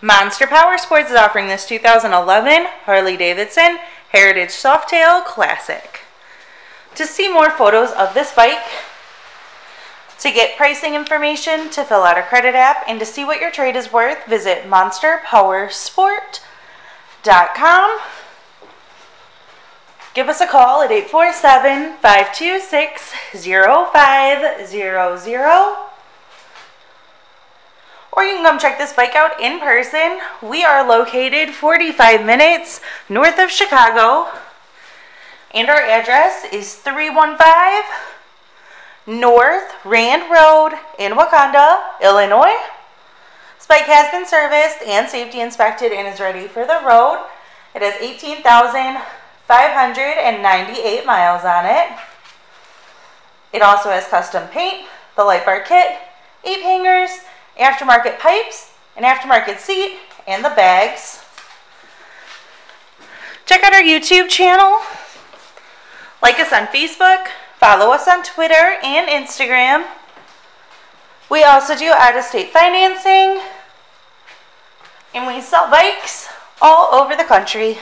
Monster Power Sports is offering this 2011 Harley Davidson Heritage Softail Classic. To see more photos of this bike, to get pricing information, to fill out a credit app, and to see what your trade is worth, visit monsterpowersport.com. Give us a call at 847 526 0500 or you can come check this bike out in person. We are located 45 minutes north of Chicago, and our address is 315 North Rand Road in Wauconda, Illinois. This bike has been serviced and safety inspected and is ready for the road. It has 18,598 miles on it. It also has custom paint, the light bar kit, ape hangers, aftermarket pipes, an aftermarket seat, and the bags. Check out our YouTube channel. Like us on Facebook. Follow us on Twitter and Instagram. We also do out-of-state financing. And we sell bikes all over the country.